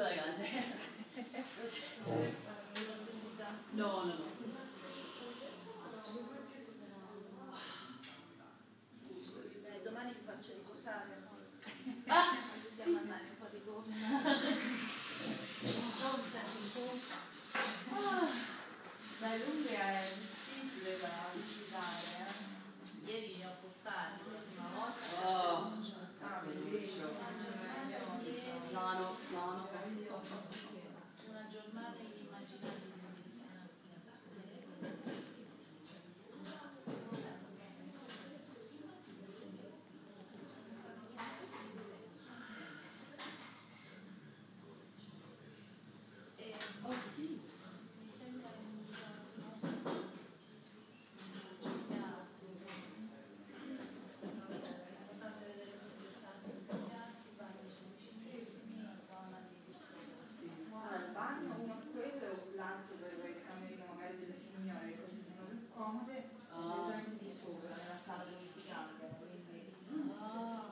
Molto elegante. No, no, no. Dai, domani ti faccio riposare. Ah, Ci siamo andati un po' di corsa. Non senti in colpa. Dai, l'Umbria è difficile da visitare, eh. comode di sopra nella sala ah.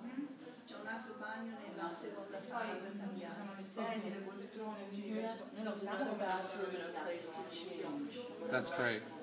c'è un altro bagno nella seconda sala per cambiare ci sono le sedie, le poltrone quindi altro That's great.